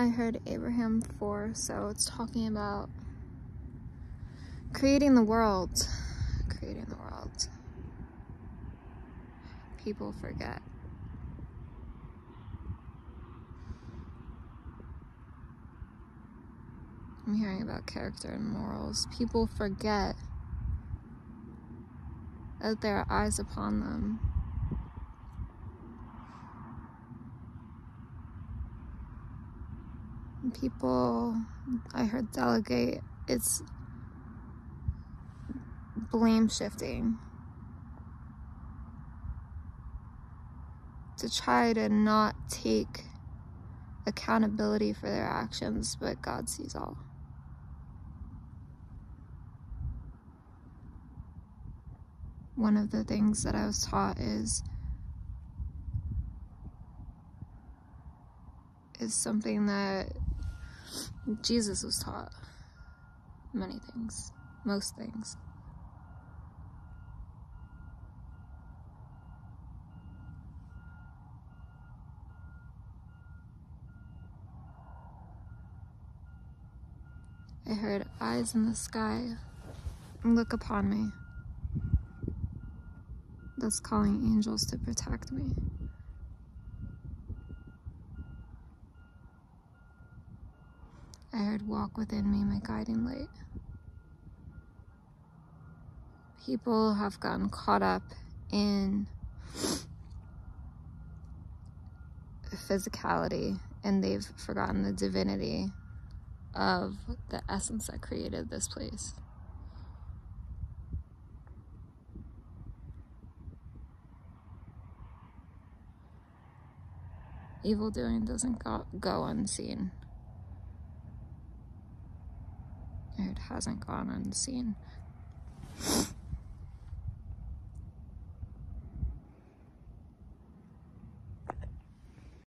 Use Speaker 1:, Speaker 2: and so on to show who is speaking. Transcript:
Speaker 1: I heard Abraham 4, so it's talking about creating the world. Creating the world. People forget. I'm hearing about character and morals. People forget that there are eyes upon them. People, I heard delegate, it's blame shifting. To try to not take accountability for their actions, but God sees all. One of the things that I was taught is is something that Jesus was taught. Many things, most things. I heard eyes in the sky look upon me. That's calling angels to protect me. I heard walk within me my guiding light. People have gotten caught up in physicality and they've forgotten the divinity of the essence that created this place. Evil doing doesn't go, go unseen. It hasn't gone unseen.